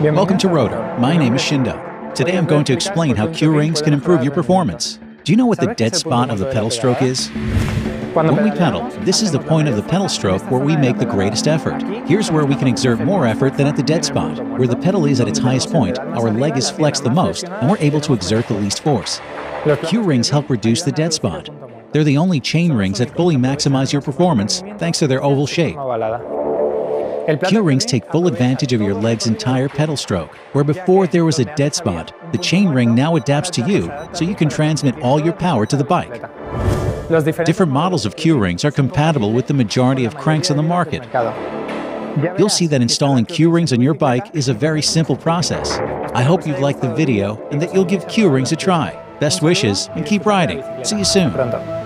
Welcome to Rotor. My name is Shindo. Today I'm going to explain how Q rings can improve your performance. Do you know what the dead spot of the pedal stroke is? When we pedal, this is the point of the pedal stroke where we make the greatest effort. Here's where we can exert more effort than at the dead spot. Where the pedal is at its highest point, our leg is flexed the most, and we're able to exert the least force. Q rings help reduce the dead spot. They're the only chain rings that fully maximize your performance thanks to their oval shape. Q rings take full advantage of your leg's entire pedal stroke. Where before there was a dead spot, the chain ring now adapts to you so you can transmit all your power to the bike. Different models of Q rings are compatible with the majority of cranks on the market. You'll see that installing Q rings on your bike is a very simple process. I hope you've liked the video and that you'll give Q rings a try. Best wishes and keep riding. See you soon.